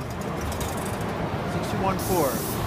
61 four.